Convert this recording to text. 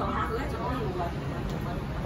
Tahulah.